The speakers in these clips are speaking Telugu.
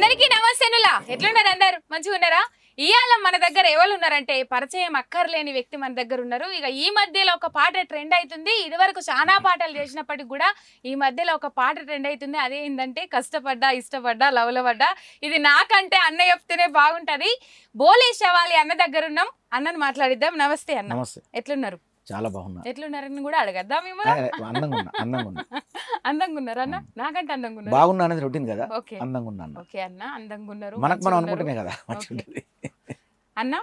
అందరికీ నమస్తేనులా ఎట్లున్నారు అందరు? మంచిగా ఉన్నారా? ఇవాళ మన దగ్గర ఎవరు ఉన్నారంటే పరిచయం అక్కర్లేని వ్యక్తి మన దగ్గర ఉన్నారు. ఇక ఈ మధ్యలో ఒక పాట ట్రెండ్ అవుతుంది ఇదివరకు చాలా పాటలు చేసినప్పటికి కూడా ఈ మధ్యలో ఒక పాట ట్రెండ్ అవుతుంది అదే ఏంటంటే కష్టపడ్డా ఇష్టపడ్డా లవ్లో పడ్డా ఇది నాకంటే అన్న చెప్తేనే బాగుంటది. బోలే శవాలి అన్న దగ్గర ఉన్నాం. అన్నను మాట్లాడిద్దాం. నమస్తే అన్న. నమస్తే. ఎట్లున్నారు? చాలా బాగున్నా. ఎట్లున్నారని కూడా అడగద్దా అందంగా ఉన్నా అందంగా ఉన్నా అందంగా ఉన్నారు అన్న? నాకంటే అందంగా ఉన్నారు బాగున్నా అనేది రొటీన్ కదా? ఓకే. అందంగా ఉన్నా అన్న. ఓకే అన్న అందంగా ఉన్నారు మనకు మనం మంచిగా ఉన్నారు. అనుకుంటేనే కదా. అన్న.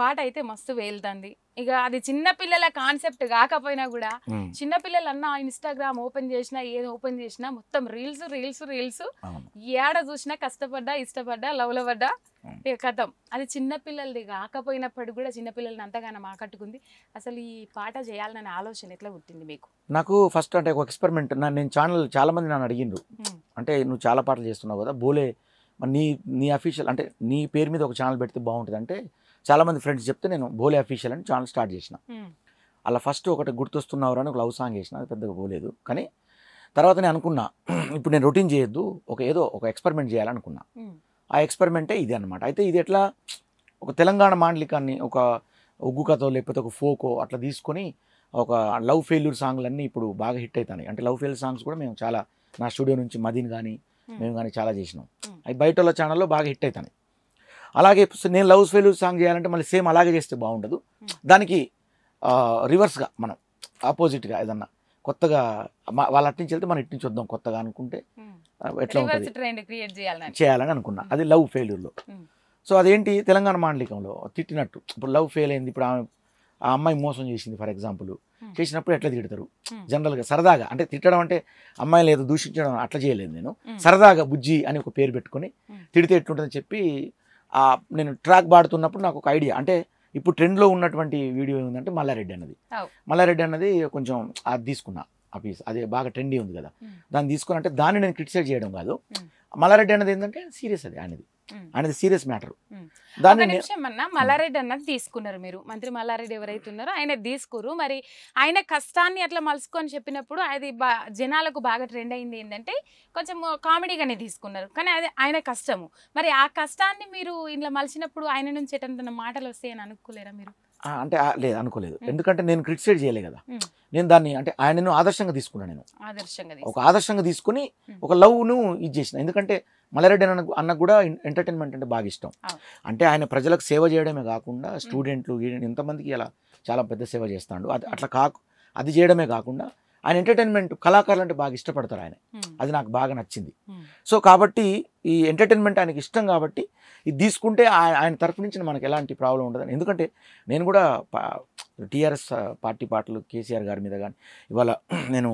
పాట అయితే మస్తు వేలుతుంది. ఇక అది చిన్న పిల్లల కాన్సెప్ట్ కాకపోయినా కూడా చిన్న పిల్లలు అన్న ఇన్స్టాగ్రామ్ ఓపెన్ చేసినా ఏది ఓపెన్ చేసినా మొత్తం రీల్స్ రీల్స్ రీల్స్ ఏడ చూసినా కష్టపడ్డా ఇష్టపడ్డా లవ్లో పడ్డా కథం. అది చిన్న పిల్లలది కాకపోయినప్పటికి కూడా చిన్న పిల్లల్ని అంతగానో ఆకట్టుకుంది. అసలు ఈ పాట చేయాలనే ఆలోచన ఎట్లా పుట్టింది మీకు? నాకు ఫస్ట్ అంటే ఒక ఎక్స్పెరిమెంట్. నేను ఛానల్ చాలా మంది నన్ను అడిగిండ్రు. ఉమ్, అంటే నువ్వు చాలా పాటలు చేస్తున్నావు కదా బోలే. మరి నీ నీ అఫీషియల్ అంటే నీ పేరు మీద ఒక ఛానల్ పెడితే బాగుంటుంది. అంటే చాలా మంది ఫ్రెండ్స్ చెప్తే నేను బోలే అఫీషియల్ అని ఛానల్ స్టార్ట్ చేసిన. అలా ఫస్ట్ ఒకటి గుర్తొస్తున్నవారు అని ఒక లవ్ సాంగ్ చేసిన అది పెద్దగా పోలేదు కానీ తర్వాత నేను అనుకున్నా ఇప్పుడు నేను రొటీన్ చేయొద్దు ఒక ఏదో ఒక ఎక్స్పెరిమెంట్ చేయాలనుకున్నా. ఆ ఎక్స్పెరిమెంటే ఇది అనమాట అయితే ఇది ఎట్లా? ఒక తెలంగాణ మాండలికాన్ని ఒక ఒగ్గు కథో లేకపోతే ఒక ఫోకో అట్లా తీసుకొని ఒక లవ్ ఫెయిల్యూర్ సాంగ్లన్నీ ఇప్పుడు బాగా హిట్ అవుతాయి అంటే లవ్ ఫెయిల్యూర్ సాంగ్స్ కూడా మేము చాలా నా స్టూడియో నుంచి మదీన్ కానీ మేము కానీ చాలా చేసినాం. అవి బయట వాళ్ళ ఛానల్లో బాగా హిట్ అవుతాయి అలాగే నేను లవ్ ఫెయిల్యూర్ సాంగ్ చేయాలంటే మళ్ళీ సేమ్ అలాగే చేస్తే బాగుండదు. దానికి రివర్స్గా మనం ఆపోజిట్గా ఏదన్నా కొత్తగా వాళ్ళ అటు నుంచి వెళ్తే మనం ఇటు నుంచి వద్దాం కొత్తగా అనుకుంటే ఎట్లా ఉంటుంది చేయాలని అనుకున్నా అది లవ్ ఫెయిల్యూర్లో. సో అదేంటి తెలంగాణ మాండలికంలో తిట్టినట్టు ఇప్పుడు లవ్ ఫెయిల్ అయింది ఇప్పుడు ఆమె ఆ అమ్మాయి మోసం చేసింది ఫర్ ఎగ్జాంపుల్. చేసినప్పుడు ఎట్లా తిడతారు. జనరల్గా సరదాగా అంటే తిట్టడం అంటే అమ్మాయి లేదు దూషించడం అట్లా చేయలేదు నేను. సరదాగా బుజ్జి అని ఒక పేరు పెట్టుకొని. తిడితే ఎట్లుంటుందని చెప్పి నేను ట్రాక్ పాడుతున్నప్పుడు నాకు ఒక ఐడియా అంటే ఇప్పుడు ట్రెండ్లో ఉన్నటువంటి వీడియో ఏంటంటే మల్లారెడ్డి అన్నది. మల్లారెడ్డి అన్నది కొంచెం అది తీసుకున్నా ఆ పీస్ అది బాగా ట్రెండీ ఉంది కదా. దాన్ని తీసుకుని అంటే దాన్ని నేను క్రిటిసైజ్ చేయడం కాదు. మల్లారెడ్డి అన్నది ఏంటంటే సీరియస్ అది ఆయనది ఉమ్. అనేది సీరియస్ మ్యాటర్. దాన్ని ఒక నే- నిమిషం అన్న మల్లారెడ్డి అన్నది తీసుకున్నారు మీరు. మంత్రి మల్లారెడ్డి ఎవరైతే ఉన్నారో ఆయన తీసుకురు. మరి ఆయన కష్టాన్ని అట్లా మలుసుకొని చెప్పినప్పుడు అది జనాలకు బాగా ట్రెండ్ అయింది ఏంటంటే కొంచెం కామెడీగానే తీసుకున్నారు. కానీ అది ఆయన కష్టము. మరి ఆ కష్టాన్ని మీరు ఇంట్లో మలిచినప్పుడు ఆయన నుంచి ఎటంత మాటలు వస్తాయని అనుకోలేరా మీరు? అంటే లేదు అనుకోలేదు. ఎందుకంటే నేను క్రిటిసైజ్ చేయలే కదా. నేను దాన్ని అంటే ఆయనను ఆదర్శంగా తీసుకున్నాను నేను. ఒక ఆదర్శంగా తీసుకుని. ఒక లవ్ను ఇది చేసిన. ఎందుకంటే మల్లారెడ్డి అన్న అన్నకు కూడా ఎంటర్టైన్మెంట్ అంటే బాగా ఇష్టం. అంటే ఆయన ప్రజలకు సేవ చేయడమే కాకుండా స్టూడెంట్లు ఎంతమందికి అలా చాలా పెద్ద సేవ చేస్తాడు. అది అట్లా కాకు అది చేయడమే కాకుండా ఆయన ఎంటర్టైన్మెంట్ కళాకారులు అంటే బాగా ఇష్టపడతారు ఆయన. అది నాకు బాగా నచ్చింది. సో కాబట్టి ఈ ఎంటర్టైన్మెంట్ ఆయనకి ఇష్టం కాబట్టి ఇది తీసుకుంటే ఆయ- ఆయన తరఫు నుంచి మనకు ఎలాంటి ప్రాబ్లం ఉండదు ఎందుకంటే నేను కూడా టీఆర్ఎస్ పార్టీ పాటలు కేసీఆర్ గారి మీద కానీ ఇవాళ నేను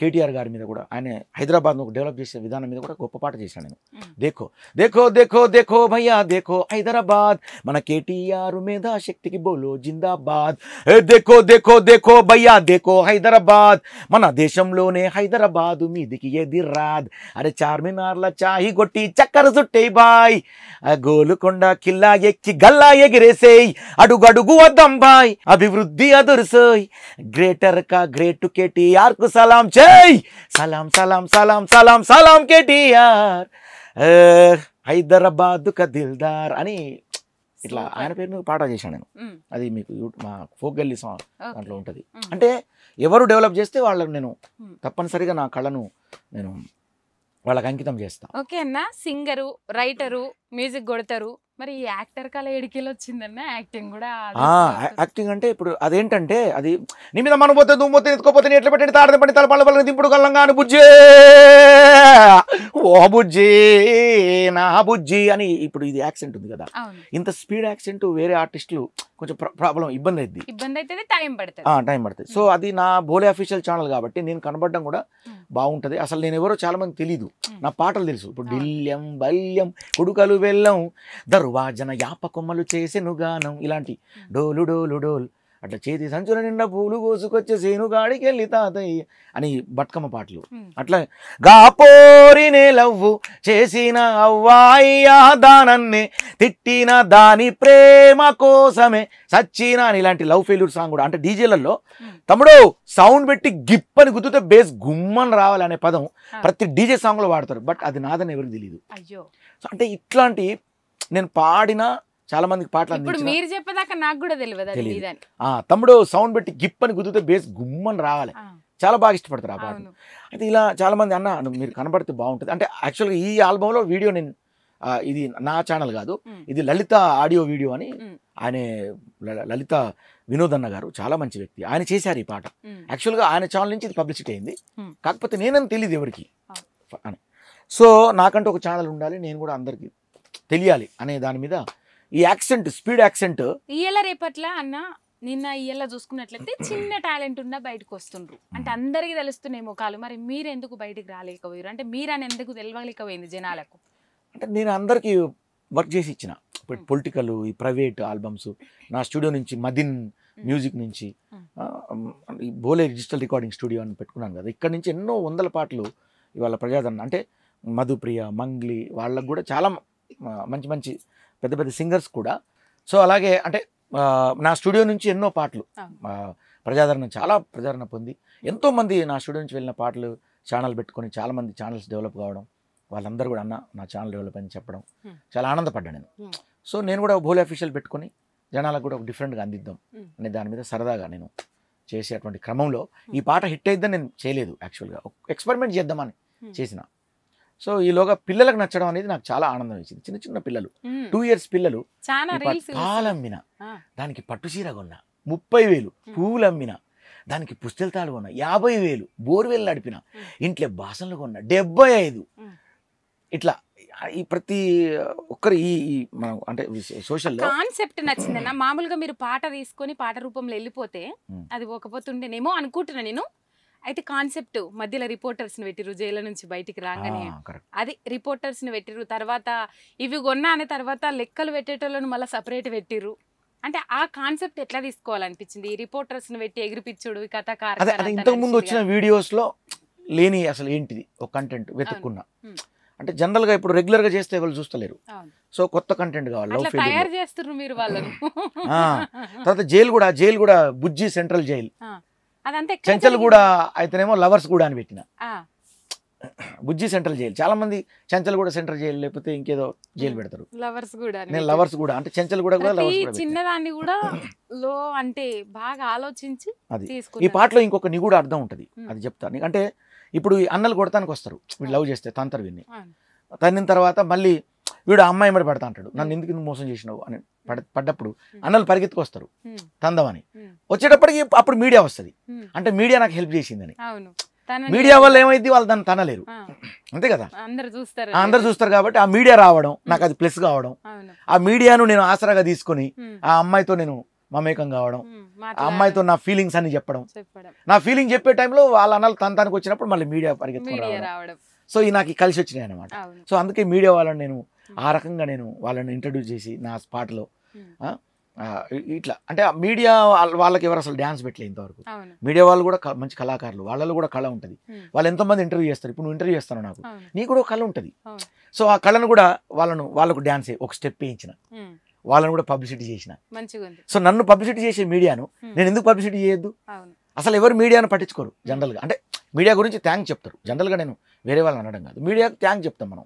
కేటీఆర్ గారి మీద కూడా ఆయన హైదరాబాద్ను డెవలప్ చేసే విధానం మీద కూడా గొప్ప పాట చేశాను నేను. దేఖో దేఖో దేఖో దేఖో భయ్యా దేఖో హైదరాబాద్. మన కేటీఆర్ మేధా శక్తికి బోలో జిందాబాద్. ఏ దేఖో దేఖో దేఖో భయ్యా దేఖో హైదరాబాద్. మన దేశంలోనే హైదరాబాదు మీదికి ఎదిరాద్ అరే చార్మినార్ల చాయి కొట్టి చక్కర చుట్టే బాయ్. గోలుకొండ కిల్లా ఎక్కి గల్లా ఎగిరేసేయ్. అడుగడుగు వద్దాం బాయ్ అభివృద్ధి అదురుసోయ్. గ్రేటర్ కా గ్రేట్ కేటీఆర్కు సలాం. చేయి సలాం సలాం సలాం సలాం సలాం కేటీఆర్. హైదరాబాద్ క దిల్దార్ అని ఇట్లా. ఆయన పేరు మీద పాట చేశాను నేను. అది మీకు మా ఫోక్ గల్లీ సాంగ్. దాంట్లో ఉంటుంది. అంటే ఎవరు డెవలప్ చేస్తే వాళ్ళకి నేను. తప్పనిసరిగా నా కళను నేను వాళ్ళకి అంకితం చేస్తా. ఓకే అన్న. సింగరు రైటరు మ్యూజిక్ కొడతారు. మరి యాక్టర్ కళ ఎడికెళ్ళి వచ్చిందన్న యాక్టింగ్ కూడా. యాక్టింగ్ అంటే ఇప్పుడు అదేంటంటే అది నీ మీద మనం పోతే నువ్వు పోతే ఎత్తుకోపోతే ఎట్లా పెట్టి తాడద పడి తలపళ్ళ పళ్ళని దింపుడు కల్లంగాని బుజ్జి. ఓ బుజ్జి నా బుజ్జి అని ఇప్పుడు ఇది యాక్సెంట్ ఉంది కదా. ఇంత స్పీడ్ యాక్సెంట్ వేరే ఆర్టిస్టులు కొంచెం ప్రాబ్లం ఇబ్బంది అయింది ఇబ్బంది అయితే టైం పడుతుంది. టైం పడుతుంది. సో అది నా బోలే అఫీషియల్ ఛానల్ కాబట్టి నేను కనబడడం కూడా. బాగుంటది అసలు నేను ఎవరో చాలా మంది తెలియదు Hmm. నా పాటలు తెలుసు ఇప్పుడు. డిల్యం బల్యం కుడుకలు బెల్లం దరువాజన యాప కొమ్మలు చేసెను గానం ఇలాంటి. డోలు డోలు డోల్ అట్లా చేతి సంచుల నిండా పూలు కోసుకొచ్చే సేను గాడికి వెళ్ళి తాతయ్య అని బతుకమ్మ పాటలు. అట్లా గాపోరినే లవ్వు చేసిన అవ్వాయ్యా దానన్నే తిట్టిన దాని ప్రేమ కోసమే సచ్చిన అని ఇలాంటి లవ్ ఫెయిల్యూర్ సాంగ్ కూడా అంటే డీజేలలో. తమ్ముడు సౌండ్ పెట్టి గిప్పని గుద్దుతే బేస్ గుమ్మని రావాలనే పదం. ప్రతి డీజే సాంగ్లో వాడతారు బట్ అది నాదని ఎవరికి తెలియదు అయ్యో సో అంటే ఇట్లాంటి నేను పాడిన చాలా మందికి పాటలు ఇప్పుడు మీరు చెప్పేదాకా నాకు కూడా తెలియదు తమ్ముడు సౌండ్ పెట్టి గిప్పని గుద్దుతే బేస్ గుమ్మని రావాలి. చాలా బాగా ఇష్టపడతారు ఆ పాట. అయితే ఇలా చాలా మంది అన్న మీరు కనబడితే బాగుంటుంది. అంటే యాక్చువల్గా ఈ ఆల్బంలో వీడియో నేను ఇది నా ఛానల్ కాదు. ఇది లలిత ఆడియో వీడియో అని. ఆయన లలిత వినోద్ అన్న గారు చాలా మంచి వ్యక్తి. ఆయన చేశారు ఈ పాట. యాక్చువల్గా ఆయన ఛానల్ నుంచి ఇది పబ్లిసిటీ అయింది. కాకపోతే నేనని తెలియదు ఎవరికి. అని. సో నాకంటూ ఒక ఛానల్ ఉండాలి నేను కూడా అందరికీ తెలియాలి అనే దాని మీద ఈ యాక్సెంట్ స్పీడ్ యాక్సెంట్. ఇయ్యాల రేపట్ల అన్న నిన్న ఇయ్యాల చూసుకున్నట్లయితే చిన్న టాలెంట్ ఉన్న బయటకు వస్తుండ్రు. అంటే అందరికీ తెలుస్తున్నాయి ముఖాలు మరి మీరు ఎందుకు బయటికి రాలేకపోయారు అంటే మీరని ఎందుకు తెలియలేకపోయింది జనాలకు? అంటే నేను అందరికీ వర్క్ చేసి ఇచ్చిన. ఇప్పుడు పొలిటికల్ ఈ ప్రైవేట్ ఆల్బమ్స్ నా స్టూడియో నుంచి మదిన్ మ్యూజిక్ నుంచి బోలే డిజిటల్ రికార్డింగ్ స్టూడియో అని పెట్టుకున్నాను కదా. ఇక్కడ నుంచి ఎన్నో వందల పాటలు ఇవాళ ప్రజాదరణ. అంటే మధుప్రియ మంగ్లీ వాళ్ళకు కూడా చాలా మంచి మంచి పెద్ద పెద్ద సింగర్స్ కూడా సో అలాగే అంటే నా స్టూడియో నుంచి ఎన్నో పాటలు ప్రజాదరణ చాలా ప్రజాదరణ పొంది ఎంతోమంది నా స్టూడియో నుంచి వెళ్ళిన పాటలు ఛానల్ పెట్టుకొని చాలామంది ఛానల్స్ డెవలప్ కావడం వాళ్ళందరూ కూడా అన్న నా ఛానల్ డెవలప్ అని చెప్పడం. చాలా ఆనందపడ్డా నేను. సో నేను కూడా భోలే అఫీషియల్ పెట్టుకొని జనాలకు కూడా ఒక డిఫరెంట్గా అందిద్దాం. అనే దాని మీద సరదాగా నేను చేసేటువంటి క్రమంలో ఈ పాట హిట్ అయిద్దని నేను చేయలేదు యాక్చువల్గా ఎక్స్పెరిమెంట్ చేద్దామని. చేసిన సో ఈలోగా పిల్లలకు నచ్చడం అనేది నాకు చాలా ఆనందం వేసింది. చిన్న చిన్న పిల్లలు. టూ ఇయర్స్ పిల్లలు. చాలా ఈ పాట రీల్స్ పాలు అమ్మిన ఆ. దానికి పట్టు చీర కొన్నా. ముప్పై వేలు. పువ్వులు అమ్మిన దానికి పుస్తెల తాడు కొన్నా. యాభై వేలు. బోర్వెల్ నడిపిన. ఇంట్లో బాసనలు కొన్నా. డెబ్బై ఐదు. ఇట్లా ఈ ప్రతి ఒక్కరు ఈ మనం అంటే సోషల్లో కాన్సెప్ట్ నచ్చిందన్న. మామూలుగా మీరు పాట తీసుకొని పాట రూపంలో వెళ్ళిపోతే. అది ఒకపోతుండేనేమో అనుకుంటున్నా నేను. అయితే కాన్సెప్ట్ మధ్యలో రిపోర్టర్స్ని పెట్టిరు జైలు నుంచి బయటికి రాగానే. అది రిపోర్టర్స్ని పెట్టిరు తర్వాత ఇవి కొన్నా అనే తర్వాత లెక్కలు పెట్టేటోళ్ళను మళ్ళీ సపరేట్ పెట్టిరు అంటే ఆ కాన్సెప్ట్ ఎట్లా తీసుకోవాలనిపించింది? ఈ రిపోర్టర్స్ని పెట్టి ఎగిరిపిచ్చుడు ఈ కథ ఇంతకు ముందు వచ్చిన వీడియోస్లో లేని అసలు ఏంటిది? ఒక కంటెంట్ వెతుక్కున్నా. అంటే జనరల్గా ఇప్పుడు రెగ్యులర్గా చేస్తే ఎవరు చూస్తలేరు. సో కొత్త కంటెంట్ కావాలి తయారు చేస్తున్నారు మీరు వాళ్ళను. తర్వాత జైలు కూడా జైలు కూడా బుజ్జి సెంట్రల్ జైల్. చెంచల్? కూడా అయితేనేమో లవర్స్ కూడా అని పెట్టిన బుజ్జి సెంట్రల్ జైలు చాలా మంది చెంచల్ కూడా సెంట్రల్ జైలు లేకపోతే ఇంకేదో జైలు. పెడతారు లవర్స్ కూడా నేను. లవర్స్ కూడా అంటే చెంచల్ కూడా కూడా కూడా. చిన్నదాన్ని కూడా లో అంటే బాగా ఆలోచించి అది. ఈ పాటలో ఇంకొక నిగూఢ అర్థం ఉంటుంది. అది చెప్తాను. అంటే ఇప్పుడు ఈ అన్నలు కొడతానికి వస్తారు వీడు లవ్ చేస్తే తంతరు విన్ని. తన్నిన తర్వాత మళ్ళీ వీడు అమ్మాయి మరి పడతా అంటాడు నన్ను ఎందుకు మోసం చేసినావు అని పడ్డప్పుడు. అన్నలు పరిగెత్తుకొస్తారు. తందమని. వచ్చేటప్పటికి అప్పుడు మీడియా వస్తుంది. అంటే మీడియా నాకు హెల్ప్ చేసిందని. మీడియా వల్ల ఏమైంది వాళ్ళు దాన్ని తనలేరు. అంతే కదా? అందరు చూస్తారు. అందరు చూస్తారు కాబట్టి ఆ మీడియా రావడం నాకు అది ప్లస్ కావడం ఆ మీడియాను నేను ఆసరాగా తీసుకొని ఆ అమ్మాయితో నేను మమేకం కావడం ఆ అమ్మాయితో నా ఫీలింగ్స్ అని చెప్పడం. నా ఫీలింగ్ చెప్పే టైంలో వాళ్ళ అన్నలు తన తనకు వచ్చినప్పుడు మళ్ళీ మీడియా పరిగెత్తుకొని సో ఈ నాకు కలిసి వచ్చినాయి అనమాట సో అందుకే మీడియా వాళ్ళని నేను ఆ రకంగా నేను వాళ్ళని ఇంట్రడ్యూస్ చేసి నా స్పాట్లో ఇట్లా. అంటే ఆ మీడియా వాళ్ళ- వాళ్ళకి ఎవరు అసలు డ్యాన్స్ పెట్టలేదు ఇంతవరకు. మీడియా వాళ్ళు కూడా మంచి కళాకారులు. వాళ్ళలో కూడా కళ ఉంటుంది. ఉమ్, వాళ్ళు ఎంతోమంది ఇంటర్వ్యూ చేస్తారు. ఇప్పుడు నువ్వు ఇంటర్వ్యూ చేస్తాను నాకు. నీకు కూడా కళ ఉంటుంది. సో ఆ కళను కూడా వాళ్ళను వాళ్ళకు డ్యాన్స్ ఒక స్టెప్ వేయించిన. ఉమ్, వాళ్ళని కూడా పబ్లిసిటీ చేసిన. సో నన్ను పబ్లిసిటీ చేసే మీడియాను నేను ఎందుకు పబ్లిసిటీ చేయొద్దు? అసలు ఎవరు మీడియాను పట్టించుకోరు జనరల్గా. అంటే మీడియా గురించి థ్యాంక్ చెప్తారు. జనరల్గా నేను వేరే వాళ్ళని అనడం కాదు. మీడియాకు థ్యాంక్ చెప్తాం మనం.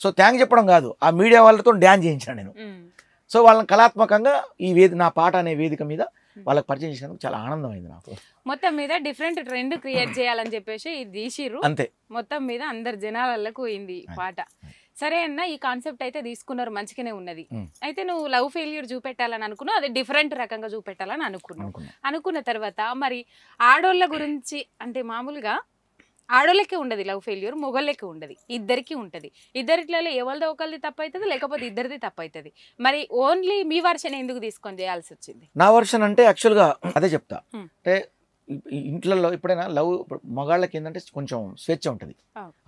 సో థ్యాంక్ చెప్పడం కాదు. ఆ మీడియా వాళ్ళతో డ్యాన్స్ చేయించాను నేను. సో వాళ్ళని కళాత్మకంగా ఈ వేది నా పాట అనే వేదిక మీద వాళ్ళకి పరిచయం చేసినందుకు చాలా ఆనందం అయింది నాకు. మొత్తం మీద డిఫరెంట్ ట్రెండ్ క్రియేట్ చేయాలని చెప్పేసి ఇది తీసిర్రు. అంతే. మొత్తం మీద అందరు జనాలకు పోయింది ఈ పాట. సరే అన్న ఈ కాన్సెప్ట్ అయితే తీసుకున్నారు మంచిగానే ఉన్నది. అయితే నువ్వు లవ్ ఫెయిల్యూర్ చూపెట్టాలని అనుకున్నావు అది డిఫరెంట్ రకంగా చూపెట్టాలని అనుకున్నావు. అనుకున్నా. అనుకున్న తర్వాత మరి ఆడోళ్ళ గురించి అంటే మామూలుగా ఆడోళ్ళకే ఉండదు లవ్ ఫెయిల్యూర్ మొగళ్ళకే ఉండదు. ఇద్దరికి ఉంటుంది. ఇద్దరిట్లలో ఎవరిదో ఒకరిది తప్పు అవుతుంది లేకపోతే ఇద్దరిది తప్పు అవుతుంది మరి ఓన్లీ మీ వర్షన్ ఎందుకు తీసుకొని చేయాల్సి వచ్చింది నా వర్షన్ అంటే యాక్చువల్గా అదే చెప్తా. అంటే ఇంట్లో ఎప్పుడైనా లవ్ మగాళ్ళకి ఏంటంటే కొంచెం స్వేచ్ఛ ఉంటుంది.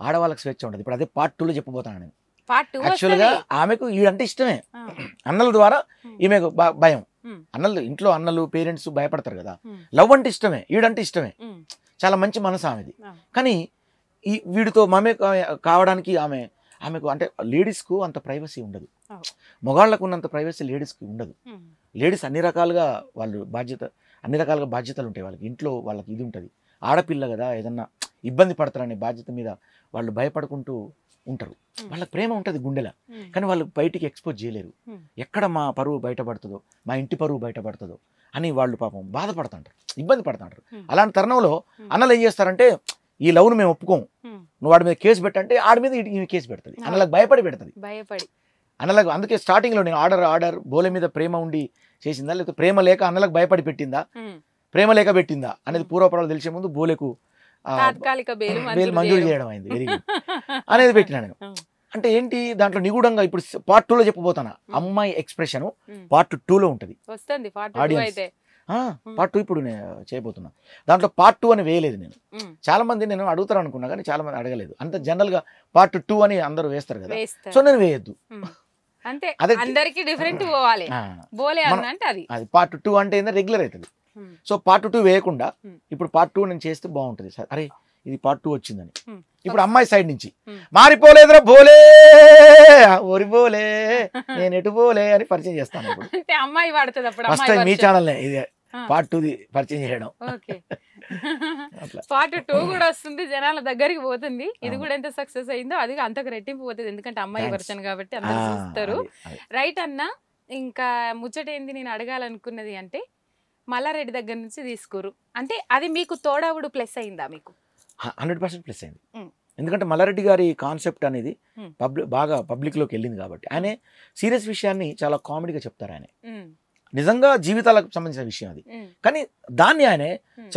ఆడవాళ్ళకి స్వేచ్ఛ ఉంటుంది. ఇప్పుడు అదే పార్ట్ టూలో చెప్పబోతాను నేను. పార్ట్ టూ యాక్చువల్గా ఆమెకు ఈడంటే ఇష్టమే. అన్నల ద్వారా ఈమెకు భయం. అన్నలు ఇంట్లో అన్నలు పేరెంట్స్ భయపడతారు కదా. లవ్ అంటే ఇష్టమే ఈడంటే ఇష్టమే. చాలా మంచి మనసు ఆమెది. కానీ ఈ వీడితో మమే కావడానికి ఆమె ఆమెకు అంటే లేడీస్కు అంత ప్రైవసీ ఉండదు. మగాళ్ళకు ఉన్నంత ప్రైవసీ లేడీస్కి ఉండదు. లేడీస్ అన్ని రకాలుగా వాళ్ళు బాధ్యత అన్ని రకాలుగా బాధ్యతలు ఉంటాయి వాళ్ళకి. ఇంట్లో వాళ్ళకి ఇది ఉంటుంది. ఆడపిల్ల కదా ఏదన్నా ఇబ్బంది పడతారనే బాధ్యత మీద వాళ్ళు భయపడుకుంటూ ఉంటారు. వాళ్ళకి ప్రేమ ఉంటుంది గుండెల. కానీ వాళ్ళు బయటికి ఎక్స్పోజ్ చేయలేరు. ఎక్కడ మా పరువు బయటపడుతుందో మా ఇంటి పరువు బయటపడుతుందో అని వాళ్ళు పాపం బాధపడుతుంటారు. ఇబ్బంది పడుతుంటారు. అలాంటి తరుణంలో. అన్నలు ఏం చేస్తారంటే ఈ లవ్ను మేము ఒప్పుకోం. ఉమ్, నువ్వు వాడి మీద కేసు పెట్టంటే ఆడి మీద ఈమె కేసు పెడుతుంది. అన్నలకు భయపడి పెడుతుంది. భయపడి. అన్నలకు అందుకే స్టార్టింగ్లో నేను ఆర్డర్ ఆర్డర్ బోలే మీద ప్రేమ ఉండి చేసిందా? లేకపోతే ప్రేమ లేక అన్నలకు భయపడి పెట్టిందా? ప్రేమ లేక పెట్టిందా? అనేది పూర్వపరాలు తెలిసే ముందు బోలేకు తాత్కాలిక బెయిల్ మంజూరు చేయడం. అయింది వెరీ గుడ్. అనేది పెట్టినా నేను. అంటే ఏంటి దాంట్లో నిగూఢంగా ఇప్పుడు పార్ట్ టూలో చెప్పబోతాను అమ్మాయి ఎక్స్ప్రెషన్. పార్ట్ టూలో ఉంటుంది. వస్తుంది పార్ట్ టూ ఇప్పుడు నేను చేయబోతున్నా. దాంట్లో పార్ట్ టూ అని వేయలేదు నేను. చాలా మంది నేను అడుగుతారు అనుకున్నా కానీ చాలా మంది అడగలేదు. అంత జనరల్గా పార్ట్ టూ అని అందరూ వేస్తారు కదా. సో నేను వేయద్దు. అదే- అందరికి డిఫరెంట్ పోవాలి. అంటే అది. పార్ట్ టూ అంటే ఏందో రెగ్యులర్ అవుతుంది. సో పార్ట్ టూ వేయకుండా Hmm. ఇప్పుడు పార్ట్ టూ నేను చేస్తే బాగుంటుంది సార్ అరే ఇది పార్ట్ టూ వచ్చిందని Hmm. ఇప్పుడు అమ్మాయి సైడ్ నుంచి Hmm. మారిపోలేదురా బోలే ఒరి బోలే నేను ఎటు పోలే అని పరిచయం చేస్తాను ఇప్పుడు అంటే అమ్మాయి ఫస్ట్ టైం మీ. ఛానల్ ఇది. పార్ట్ టూది పరిచయం చేయడం పార్ట్ టూ కూడా వస్తుంది జనాల దగ్గరికి పోతుంది ఇది. కూడా ఎంత సక్సెస్ అయిందో అది అంతకు రెట్టింపు పోతుంది ఎందుకంటే అమ్మాయి. వర్షన్ కాబట్టి అందరూ చూస్తారు. రైట్ అన్న ఇంకా ముచ్చట ఏంది నేను అడగాలనుకున్నది అంటే మల్లారెడ్డి దగ్గర నుంచి తీసుకోరు. అంటే అది మీకు తోడవుడు ప్లస్ అయిందా మీకు? హండ్రెడ్ పర్సెంట్ ప్లస్ అయింది. ఎందుకంటే మల్లారెడ్డి గారి కాన్సెప్ట్ అనేది. పబ్లిక్ బాగా పబ్లిక్లోకి వెళ్ళింది కాబట్టి. ఆయన సీరియస్ విషయాన్ని చాలా కామెడీగా చెప్తారు ఆయన. నిజంగా జీవితాలకు సంబంధించిన విషయం అది. కానీ దాన్ని ఆయన.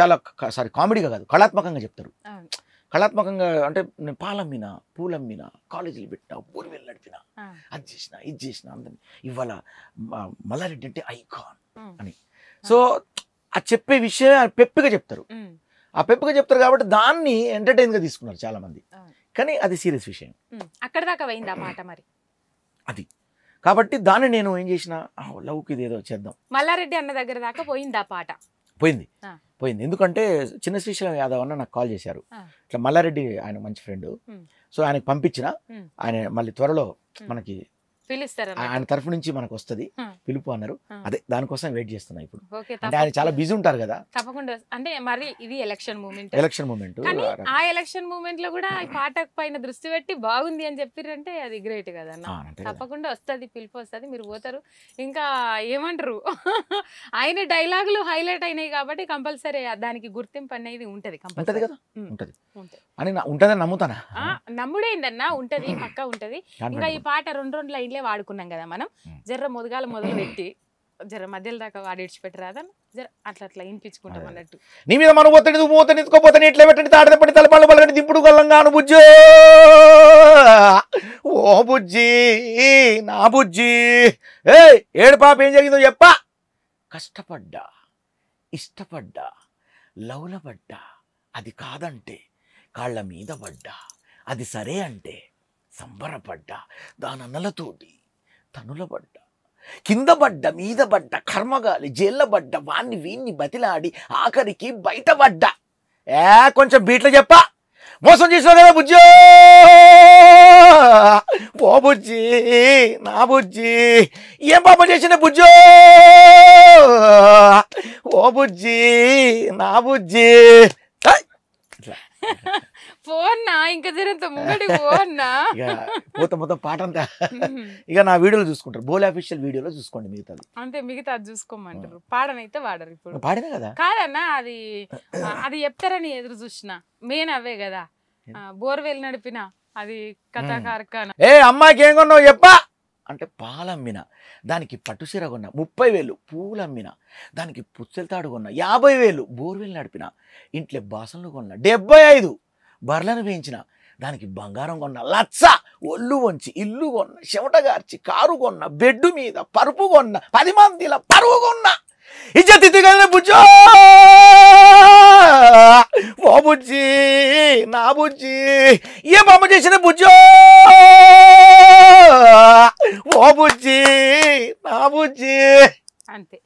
చాలా సారీ కామెడీగా కాదు కళాత్మకంగా చెప్తారు. కళాత్మకంగా అంటే నేను పాలమ్మిన పూలమ్మిన కాలేజీలు పెట్టిన ఊరు నడిపిన అది చేసిన ఇది చేసిన అందరిని. ఇవాళ మల్లారెడ్డి అంటే ఐకాన్ అని. సో ఆ చెప్పే విషయం ఆయన పెప్పుగా చెప్తారు ఆ పెప్పుగా చెప్తారు కాబట్టి దాన్ని entertain గా తీసుకున్నారు చాలా మంది. కానీ అది సీరియస్ విషయం. అక్కడ దాకా పోయిందా పాట మరి కాబట్టి దాన్ని నేను ఏం చేసిన లవ్కి ఇది ఏదో చేద్దాం మల్లారెడ్డి అన్న దగ్గర దాకా పోయిందా పాట పోయింది ఆ. పోయింది ఎందుకంటే చిన్న శ్రీశైలం యాదవ్ అన్న నాకు కాల్ చేశారు ఆ. ఇట్లా మల్లారెడ్డి ఆయన మంచి ఫ్రెండ్. సో ఆయనకు పంపించిన. ఆయన మళ్ళీ త్వరలో. మనకి ఆయన తరఫు నుంచి మనకు వస్తుంది. పిలుపు అన్నారు. అదే దానికోసం వెయిట్ చేస్తున్నా ఇప్పుడు. అంటే ఆయన చాలా బిజీ ఉంటారు కదా. తప్పకుండా. అంటే మరి ఇది ఎలక్షన్ మూమెంట్ ఎలక్షన్ మూమెంట్ ఆ ఎలక్షన్ మూమెంట్లో కూడా పాట పైన దృష్టి పెట్టి బాగుంది అని చెప్పిరంటే అది గ్రేట్ కదన్న తప్పకుండా వస్తది పిలుపు వస్తది మీరు పోతారు. ఇంకా ఏమంటారు? ఆయన డైలాగులు హైలైట్ అయినాయి కాబట్టి కంపల్సరీ దానికి గుర్తింపు అనేది ఉంటది ఉంటది కంపల్సరీ. కదా. ఉంటది. అని ఉంటదని నమ్ముతానా? నమ్ముడేందన్నా? ఉంటది పక్క ఉంటది. ఇంకా ఈ పాట రెండు రెండు లైన్లే వాడుకున్నాం కదా మనం. జర్ర మొదగాల మొదలు పెట్టి జర మధ్యలో దాకా వాడి ఇడిచిపెట్టరాదా జర అట్లా అట్లా వినిపించుకుంటాం. అన్నట్టు. నీ మీద మన పోతండి నువ్వు పోతండి ఎత్తుకోపోతాను ఇట్లా పెట్టండి తాడదపడి తలపాళ్ళు పలకండి దింపుడు గల్లంగాను బుజ్జో. ఓ బుజ్జి నా బుజ్జి. ఏ ఏడు పాప ఏం జరిగిందో చెప్పా. కష్టపడ్డా ఇష్టపడ్డా లవ్ల పడ్డా అది కాదంటే కాళ్ళ మీద పడ్డా అది సరే అంటే సంబరపడ్డా దానన్నలతోటి తనులపడ్డ కింద పడ్డ మీద పడ్డ కర్మగాలి జేళ్ళబడ్డ వాణ్ణి వీణ్ణి బతిలాడి ఆఖరికి బయటపడ్డ ఏ కొంచెం బీట్లు చెప్ప. మోసం చేసావు కదా బుజ్జో. ఓ బుజ్జి నా బుజ్జి. ఏం పాప చేసిన బుజ్జో? ఓ బుజ్జి నా బుజ్జి. ఇట్లా. పోన్నా ఇంకా జరంత ముంగడి పోన్నా. ఇక పోత మొత్తం పాట అంతా ఇక నా వీడియోలో చూసుకుంటారు. బోలే అఫీషియల్ వీడియోలో చూసుకోండి మిగతాది. అంతే మిగతా అది చూసుకోమంటారు. పాడనైతే వాడరు ఇప్పుడు. పాడినా కదా? కాదన్నా అది అది చెప్తారని ఎదురు చూసిన. మెయిన్ అవే కదా. బోర్వెల్ నడిపిన అది కథాకారకాన. ఏ అమ్మాయికి ఏం కొన్నావు చెప్పా? అంటే పాలమ్మిన. దానికి పట్టుసీర కొన్నా. ముప్పై వేలు. పూలమ్మిన. దానికి పుచ్చలు తాడు కొన్నా. యాభై వేలు. బోర్వెల్ నడిపిన. ఇంట్లో బాసనలు కొన్నా. డెబ్బై ఐదు. బర్లను వేయించిన. దానికి బంగారం కొన్న లచ్చ ఒళ్ళు వంచి ఇల్లు కొన్న చెమటగార్చి కారు కొన్న బెడ్డు మీద పరుపు కొన్న పది మందిల పరువు కొన్న. ఇజ్జతి కదా బుజ్జో! ఓ బుజ్జి నా బుజ్జి ఏ బొమ్మ చేసిన బుజ్జో? ఓ బుజ్జి నా బుజ్జి. అంతే.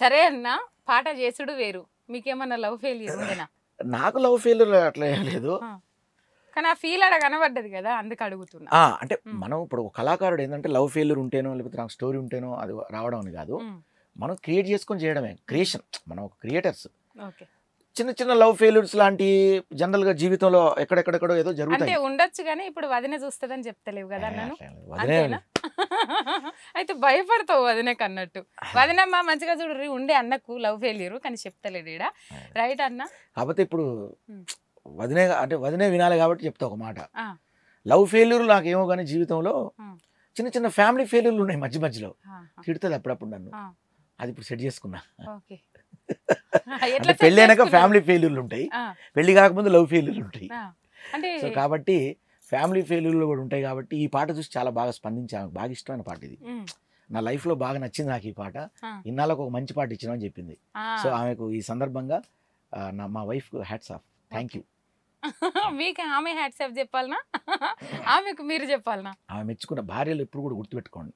సరే అన్న పాట చేసుడు వేరు. మీకేమన్నా లవ్ ఫెయిల్ ఉండేనా నాకు లవ్ ఫెయిల్యూర్ అట్లా ఏం లేదు. కానీ ఆ ఫీల్ అడ కనబడ్డది కదా అందుకు అడుగుతున్నా. అంటే. మనం ఇప్పుడు ఒక కళాకారుడు ఏంటంటే లవ్ ఫెయిల్యూర్ ఉంటేనో లేకపోతే నాకు స్టోరీ ఉంటేనో అది రావడం అని కాదు. మనం క్రియేట్ చేసుకొని చేయడమే క్రియేషన్. మనం ఒక క్రియేటర్స్. చిన్న చిన్న లవ్ ఫెయిల్యూర్స్ లాంటి జనరల్గా జీవితంలో ఎక్కడెక్కడెక్కడో ఏదో అంటే జరుగుతాయి ఉండొచ్చు కానీ ఇప్పుడు వదిన చూస్తుందని చెప్తలేవు కదా అయితే భయపడతావు వదినకు అన్నట్టు వదినమ్మ మంచిగా చూడు ఉండే అన్నకు లవ్ ఫెయిల్యూర్ కానీ చెప్తలేడు ఈడ. రైట్ అన్న? కాకపోతే ఇప్పుడు. వదినే అంటే వదినే వినాలి కాబట్టి చెప్తా ఒక మాట. లవ్ ఫెయిల్యూర్ నాకేమో కానీ జీవితంలో. చిన్న చిన్న ఫ్యామిలీ ఫెయిల్యూర్లు ఉన్నాయి మధ్య మధ్యలో. తిడుతుంది అప్పుడప్పుడు నన్ను. అది ఇప్పుడు సెట్ చేసుకున్నా. అంటే పెళ్ళి అయినాక? ఫ్యామిలీ ఫెయిల్యూర్లు ఉంటాయి. పెళ్ళి కాకముందు లవ్ ఫెయిల్యూర్లు ఉంటాయి. సో కాబట్టి ఫ్యామిలీ ఫెయిల్యూర్లు కూడా ఉంటాయి కాబట్టి ఈ పాట చూసి చాలా బాగా స్పందించాను బాగా ఇష్టమైన పాట ఇది. నా లైఫ్లో బాగా నచ్చింది నాకు ఈ పాట. ఇన్నాళ్ళకు ఒక మంచి పాట ఇచ్చినామని చెప్పింది. ఆ. సో ఆమెకు ఈ సందర్భంగా నా మా wife hats off thank you మీకు ఆమె హ్యాట్సాప్ చెప్పాలనా? ఆమెకు మీరు చెప్పాలనా? ఆమె మెచ్చుకున్న భార్యలు ఎప్పుడు కూడా గుర్తుపెట్టుకోండి.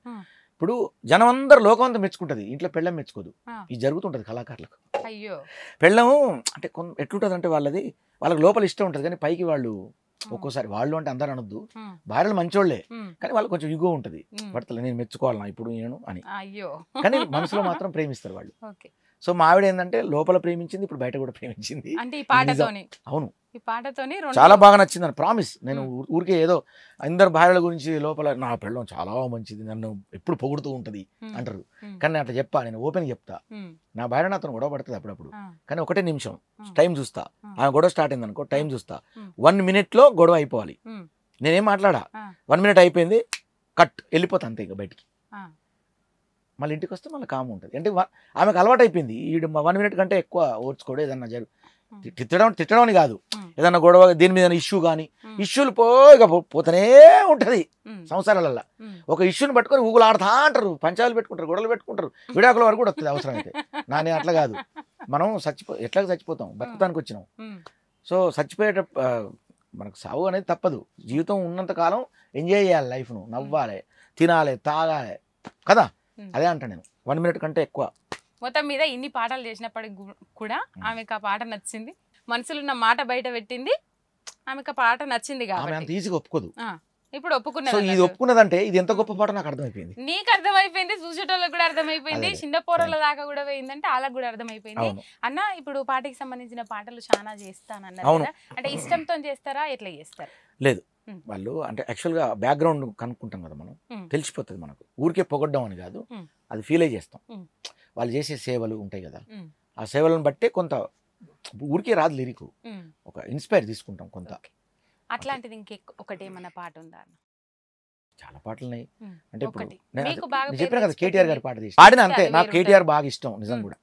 ఇప్పుడు జనం అందరు లోకం అంతా మెచ్చుకుంటది. ఇంట్లో పెళ్ళం మెచ్చుకోదు. ఇది జరుగుతుంటది కళాకారులకు. అయ్యో. పెళ్ళం అంటే ఎట్లుంటది అంటే వాళ్ళది వాళ్ళకి లోపల ఇష్టం ఉంటుంది కానీ పైకి వాళ్ళు ఒక్కోసారి వాళ్ళు అంటే అందరూ అనొద్దు. భార్యలు మంచోళ్ళే కానీ వాళ్ళకి కొంచెం ఇగో ఉంటుంది. భర్తలు నేను మెచ్చుకోవాలన్నా ఇప్పుడు నేను అని. అయ్యో. కానీ మనసులో మాత్రం ప్రేమిస్తారు వాళ్ళు. సో మా ఆవిడ ఏంటంటే లోపల ప్రేమించింది ఇప్పుడు బయట కూడా ప్రేమించింది. అంటే ఈ పాటతోని. అవును. ఈ పాటతోని రెండు చాలా బాగా నచ్చింది ప్రామిస్. నేను ఊరికే ఏదో అందరు భార్యల గురించి లోపల నా పెళ్ళం చాలా మంచిది నన్ను ఎప్పుడు పొగుడుతూ ఉంటుంది అంటారు. కానీ నేను అట్లా చెప్పా నేను ఓపెన్ చెప్తా. నా భార్య నాతో గొడవ పడుతుంది అప్పుడప్పుడు. కానీ ఒకటే నిమిషం టైం చూస్తా. ఆమె గొడవ స్టార్ట్ అయింది అనుకో టైం చూస్తా. వన్ మినిట్లో గొడవ అయిపోవాలి. నేనేం మాట్లాడా. వన్ మినిట్ అయిపోయింది కట్ వెళ్ళిపోతా అంతే ఇక బయటికి. మళ్ళీ ఇంటికి వస్తే మళ్ళీ కామ్ ఉంటుంది. అంటే ఆమెకు అలవాటు అయిపోయింది ఈ వన్ మినిట్ కంటే ఎక్కువ ఓర్చుకోడు ఏదన్నా జరు ఉమ్, తి- తిట్టడం తిట్టడం అని కాదు. ఉమ్, ఏదన్నా గొడవ దీని మీద ఇష్యూ కానీ ఇష్యూలు పో ఇక పో- పోతూనే ఉంటది సంవత్సరాలల్లో. ఒక ఇష్యూని పట్టుకొని ఊగులు ఆడుతా అంటారు పంచాలు పెట్టుకుంటారు గొడవలు పెట్టుకుంటారు. విడాకుల వరకు కూడా వస్తుంది అవసరం అయితే నా నేను అట్లా కాదు. మనం చచ్చిపో ఎట్లా చచ్చిపోతాం బతుకుతానికి వచ్చినాం. సో చచ్చిపోయేట మనకు సావు అనేది తప్పదు. జీవితం ఉన్నంత కాలం ఎంజాయ్ చేయాలి లైఫ్ను. నవ్వాలి తినాలి తాగాలి. కదా. అదే అంటా నేను. వన్ మినిట్ కంటే ఎక్కువ. మొత్తం మీద ఇన్ని పాటలు చేసినప్పటికి గు- కూడా ఉమ్. ఆమెకు ఆ పాట నచ్చింది మనసులో ఉన్న మాట బయట పెట్టింది ఆమెకు ఆ పాట నచ్చింది కాబట్టి ఈజీగా ఒప్పుకోదు ఇప్పుడు ఒప్పుకున్నది ఇది. ఒప్పుకున్నదంటే ఇది ఎంత గొప్ప పాట నాకు అర్థమైపోయింది నీకు అర్థమైపోయింది చూసేటోళ్ళకి కూడా అర్థమైపోయింది. చిన్న పోరల దాకా కూడా పోయిందంటే వాళ్ళకి కూడా అర్థమైపోయింది అన్న ఇప్పుడు పాటకి సంబంధించిన పాటలు చాలా చేస్తానన్నారు. కదా అంటే ఇష్టంతో చేస్తారా ఎట్లా చేస్తారు లేదు ఉమ్. వాళ్ళు అంటే యాక్చువల్గా బ్యాక్గ్రౌండ్ కనుక్కుంటాం కదా మనం ఉమ్. తెలిసిపోతుంది మనకు ఊరికే పొగడ్డం అని కాదు. అది ఫీల్ అయ్యి చేస్తాం. వాళ్ళు చేసే సేవలు ఉంటాయి కదా. ఆ సేవలను బట్టే కొంత ఊరికే రాదు లిరిక్. ఒక ఇన్స్పైర్ తీసుకుంటాం కొంత. అట్లాంటిది ఇంకెక్ ఒకటి ఏమన్నా పాట ఉందా? చాలా పాటలు ఉన్నాయి అంటే ఇప్పుడు చెప్పిన కదా కేటీఆర్ గారి. పాట చేసి పాడిన అంతే. నాకు కేటీఆర్ బాగా ఇష్టం నిజం. కూడా.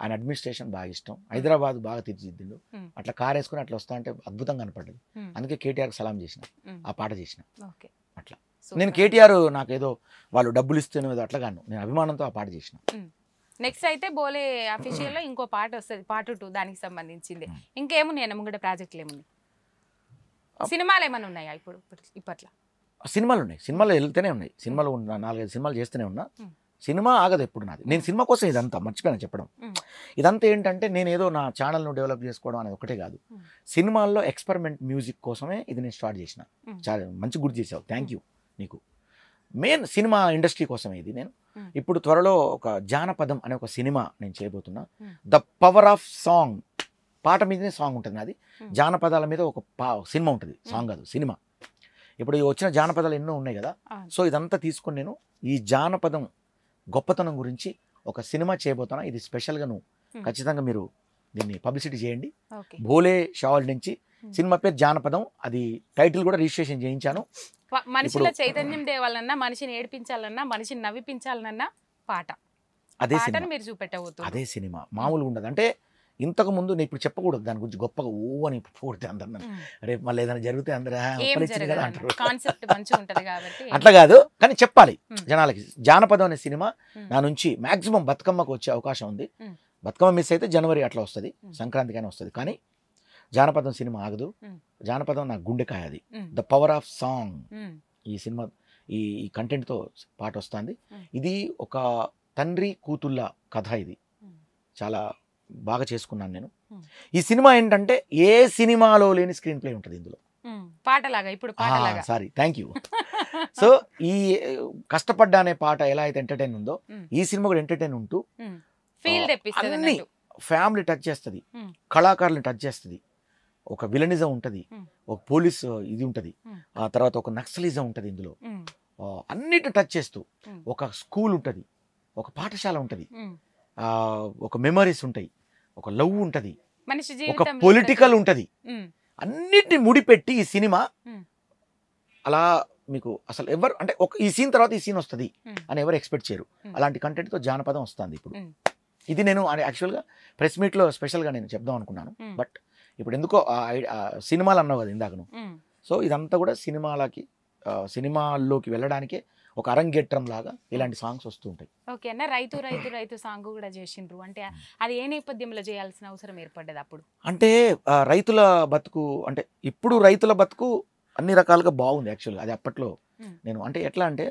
ఆయన అడ్మినిస్ట్రేషన్ బాగా ఇష్టం. హైదరాబాద్ బాగా తీర్చిదిద్దిండు. ఉమ్. అట్లా కార్ వేసుకుని అట్లా వస్తా అంటే అద్భుతంగా కనపడ్డది. అందుకే కేటీఆర్ సలాం చేసిన ఆ పాట చేసిన. అట్లా. నేను కేటీఆర్ నాకు ఏదో వాళ్ళు డబ్బులు ఇస్తేనే అట్లా కాను. నేను అభిమానంతో ఆ పాట చేసిన. నెక్స్ట్ అయితే బోలే అఫీషియల్లో ఇంకో పాట వస్తుంది పార్ట్ టూ దానికి సంబంధించింది. ఉమ్. ఇంకేమున్నాయి ముంగట ప్రాజెక్టులు ఏమున్నాయి? సినిమాలు ఏమైనా ఉన్నాయా ఇప్పుడు ఇప్పటి- ఇప్పట్లో? సినిమాలు ఉన్నాయి. సినిమాలు వెళ్తూనే ఉన్నాయి. సినిమాలు ఉన్న నాలుగైదు సినిమాలు చేస్తూనే ఉన్నా. ఉమ్. సినిమా ఆగదు ఎప్పుడు నాది. నేను సినిమా కోసం ఇదంతా మర్చిపోయాను చెప్పడం. ఉమ్. ఇదంతా ఏంటంటే నేను ఏదో నా ఛానల్ను డెవలప్ చేసుకోవడం అనేది ఒకటే కాదు. సినిమాల్లో ఎక్స్పెరిమెంట్ మ్యూజిక్ కోసమే ఇది నేను స్టార్ట్ చేసిన. చాలా మంచి గుర్తు చేసావు. థ్యాంక్ యూ నీకు. మెయిన్ సినిమా ఇండస్ట్రీ కోసమే ఇది నేను. ఇప్పుడు త్వరలో ఒక జానపదం అనే ఒక సినిమా నేను చేయబోతున్నా. ద పవర్ ఆఫ్ సాంగ్ పాట మీదనే సాంగ్ ఉంటుంది అది ఉమ్. జానపదాల మీద ఒక పా సినిమా ఉంటుంది సాంగ్ కాదు సినిమా ఇప్పుడు వచ్చిన జానపదాలు ఎన్నో ఉన్నాయి కదా. సో ఇదంతా తీసుకొని నేను ఈ జానపదం గొప్పతనం గురించి ఒక సినిమా చేయబోతున్నా ఇది స్పెషల్గా నువ్వు. ఖచ్చితంగా మీరు దీన్ని పబ్లిసిటీ చేయండి. భోలే షావల్ నుంచి Hmm. సినిమా పేరు జానపదం. అది టైటిల్ కూడా రిజిస్ట్రేషన్ చేయించాను. మనిషిలో చైతన్యం తేవాలన్నా మనిషిని ఏడిపించాలన్నా మనిషిని నవ్విపించాలన్నా పాట. అదే సినిమా. మీరు చూపెట్టబోతున్నారు అదే సినిమా. మామూలుగా ఉండదు. అంటే ఇంతకు ముందు నేను ఇప్పుడు చెప్పకూడదు. దాని గురించి గొప్పగా ఓ అని పూర్తి అందరు. ఉమ్. రేపు మళ్ళీ ఏదైనా జరిగితే అందరూ? "ఆ, ఏం ఒప్పలిచ్చింది కదా అంటారు. అట్లా కాదు. కానీ చెప్పాలి Hmm. జనాలకి. జానపదం అనే సినిమా Hmm. నా నుంచి మాక్సిమం బతుకమ్మకు వచ్చే అవకాశం ఉంది. Hmm. బతుకమ్మ మిస్ అయితే జనవరి అట్లా వస్తుంది. సంక్రాంతికైనా వస్తుంది. కానీ జానపదం సినిమా ఆగదు. జానపదం నా గుండెకాయ అది ద పవర్ ఆఫ్ సాంగ్ ఈ సినిమా ఈ ఈ కంటెంట్తో పాట వస్తుంది. ఇది ఒక తండ్రి కూతుళ్ళ కథ ఇది. చాలా బాగా చేసుకున్నాను నేను. ఈ సినిమా ఏంటంటే ఏ సినిమాలో లేని స్క్రీన్ ప్లే ఉంటుంది ఇందులో. పాటలాగా ఇప్పుడు సారీ థ్యాంక్ యూ సో ఈ కష్టపడ్డ అనే పాట ఎలా అయితే ఎంటర్టైన్ ఉందో. ఈ సినిమా కూడా ఎంటర్టైన్ ఉంటూ ఫీల్ అన్ని ఫ్యామిలీ టచ్ చేస్తుంది. కళాకారులను టచ్ చేస్తుంది. ఒక విలనిజం ఉంటుంది. ఒక పోలీస్ ఇది ఉంటుంది. ఆ తర్వాత ఒక నక్సలిజం ఉంటుంది ఇందులో. అన్నిటిని టచ్ చేస్తూ. ఒక స్కూల్ ఉంటుంది. ఒక పాఠశాల ఉంటుంది. ఒక మెమరీస్ ఉంటాయి. ఒక లవ్ ఉంటుంది. ఒక పొలిటికల్ ఉంటుంది. అన్నిటిని ముడిపెట్టి ఈ సినిమా. అలా మీకు అసలు ఎవరు అంటే ఒక ఈ సీన్ తర్వాత ఈ సీన్ వస్తుంది. అని ఎవరు ఎక్స్పెక్ట్ చేయరు. అలాంటి కంటెంట్తో జానపదం వస్తుంది ఇప్పుడు. ఇది నేను యాక్చువల్గా ప్రెస్ మీట్లో స్పెషల్గా నేను చెప్దాం అనుకున్నాను. Hmm. బట్ ఇప్పుడు ఎందుకో సినిమాలు అన్నావు కదా ఇందాక నువ్వు ఉమ్, సో ఇదంతా కూడా సినిమాలకి సినిమాల్లోకి వెళ్ళడానికే ఒక అరంగేట్రం లాగా ఇలాంటి సాంగ్స్ వస్తూ ఉంటాయి. ఓకే అన్న రైతు రైతు రైతు సాంగ్ కూడా చేసిండ్రు. అంటే అది ఏ నేపథ్యంలో చేయాల్సిన అవసరం ఏర్పడ్డది అప్పుడు? అంటే రైతుల బతుకు అంటే ఇప్పుడు రైతుల బతుకు అన్ని రకాలుగా బాగుంది యాక్చువల్గా అది అప్పట్లో Hmm. నేను అంటే ఎట్లా అంటే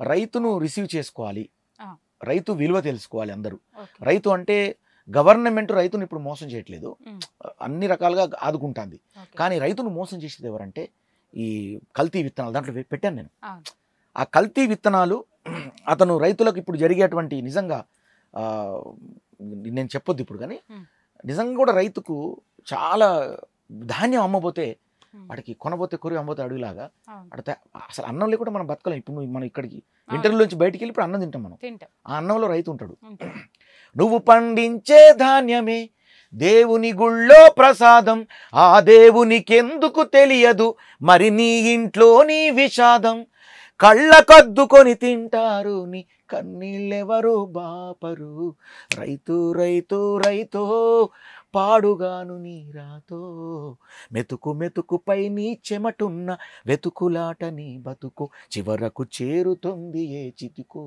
రైతును రిసీవ్ చేసుకోవాలి. రైతు విలువ తెలుసుకోవాలి అందరూ రైతు అంటే గవర్నమెంట్ రైతును ఇప్పుడు మోసం చేయట్లేదు అన్ని రకాలుగా ఆదుకుంటుంది. కానీ రైతును మోసం చేసేది ఎవరంటే ఈ కల్తీ విత్తనాలు దాంట్లో పెట్టాను నేను. ఆ కల్తీ విత్తనాలు అతను రైతులకు ఇప్పుడు జరిగేటువంటి నిజంగా నేను చెప్పొద్దు ఇప్పుడు కానీ. నిజంగా కూడా రైతుకు చాలా ధాన్యం అమ్మబోతే వాడికి కొనబోతే కొరి అమ్మబోతే అడుగులాగా. అడితే అసలు అన్నం లేకుండా మనం బతకలేం. ఇప్పుడు నువ్వు మనం ఇక్కడికి. ఇంటర్వ్యూ నుంచి బయటికి వెళ్ళి ఇప్పుడు అన్నం తింటాం మనం. ఆ అన్నంలో రైతు ఉంటాడు. ఉంటాం. నువ్వు పండించే ధాన్యమే దేవుని గుళ్ళో ప్రసాదం. ఆ దేవునికెందుకు తెలియదు? మరి నీ ఇంట్లో నీ విషాదం. కళ్ళకద్దుకొని తింటారు నీ కన్నీళ్ళెవరు బాపరు. రైతు రైతు రైతో పాడుగాను నీ రాతో. మెతుకు మెతుకుపై నీ చెమటున్న వెతుకులాట నీ బతుకు చివరకు చేరుతుంది ఏ చితికో?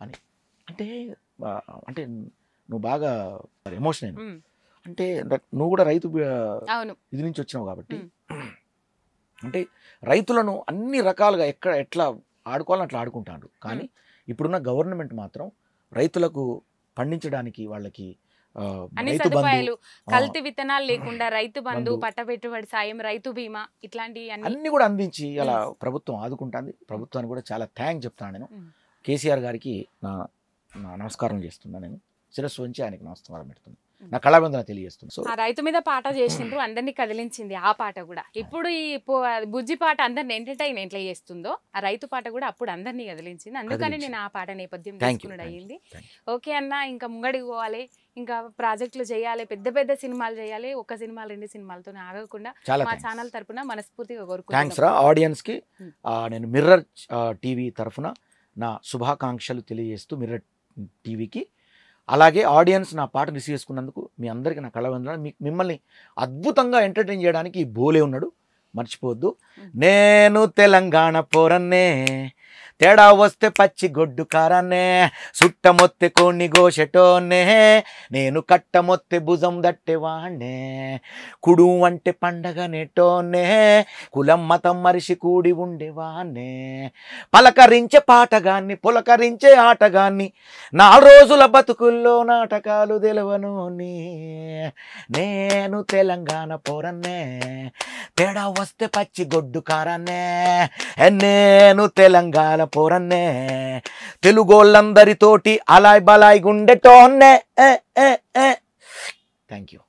అని. అంటే అంటే నువ్వు బాగా ఎమోషన్ అంటే నువ్వు కూడా రైతు ఇది నుంచి వచ్చినావు కాబట్టి అంటే రైతులను అన్ని రకాలుగా ఎక్కడ ఎట్లా ఆడుకోవాలని అట్లా ఆడుకుంటాడు కానీ ఇప్పుడున్న గవర్నమెంట్ మాత్రం రైతులకు పండించడానికి వాళ్ళకి అన్ని సదుపాయాలు కల్తీ విత్తనాలు లేకుండా రైతు బంధు. పట్ట పెట్టుబడి సాయం రైతు బీమా ఇట్లాంటివి అన్ని కూడా అందించి అలా ప్రభుత్వం ఆదుకుంటుంది. ప్రభుత్వానికి కూడా చాలా థ్యాంక్ చెప్తాను నేను. కేసీఆర్ గారికి నా నా నమస్కారం చేస్తున్నా నేను. శిరస్సు వంచి ఆయనకి నమస్కారం పెడుతున్నాను నా కళాబంధన తెలియజేస్తుంది. సో ఆ రైతు మీద పాట చేసిండ్రు అందరినీ కదిలించింది ఆ పాట కూడా. ఇప్పుడు ఈ బుజ్జి పాట అందరిని ఎంటర్టైన్ ఎట్లా చేస్తుందో ఆ రైతు పాట కూడా అప్పుడు అందరినీ కదిలించింది. అందుకని. నేను ఆ పాట నేపథ్యం తీసుకున్నాడు అయ్యింది. ఓకే అన్న ఇంకా ముంగడికి పోవాలి ఇంకా ప్రాజెక్టులు చేయాలి పెద్ద పెద్ద సినిమాలు చేయాలి ఒక సినిమా రెండు సినిమాలతో ఆగకుండా మా ఛానల్ తరపున మనస్ఫూర్తిగా థ్యాంక్స్ కోరుకుంటున్నాం రా ఆడియన్స్కి. నేను మిర్రర్ టీవీ తరఫున నా శుభాకాంక్షలు తెలియజేస్తూ మిర్రర్ టీవీకి అలాగే ఆడియన్స్ నా పాట రిసీవ్ చేసుకున్నందుకు మీ అందరికీ నా కళాబంధన మీ మిమ్మల్ని అద్భుతంగా ఎంటర్టైన్ చేయడానికి ఈ బోలే ఉన్నాడు. మర్చిపోవద్దు. నేను తెలంగాణ పోరన్నే. తేడా వస్తే పచ్చి గొడ్డు కారాన్నే సుట్టమొత్తే కోణి గోషెటోనే నేను కట్టమొత్తే భుజం దట్టేవాణ్ణే కుడు అంటే పండగ నెట్టోనే కులం మతం మరిషి కూడి ఉండేవాణ్ణే పలకరించే పాటగాన్ని పులకరించే ఆటగాన్ని నా రోజుల బతుకుల్లో నాటకాలు తెలవను నేను తెలంగాణ పోరన్నే తేడా వస్తే పచ్చి గొడ్డు కారన్నే నేను తెలంగాణ పోరన్నే. తెలుగోళ్ళందరితోటి అలాయ్ బలాయ్ గుండెటోన్నే థ్యాంక్ యూ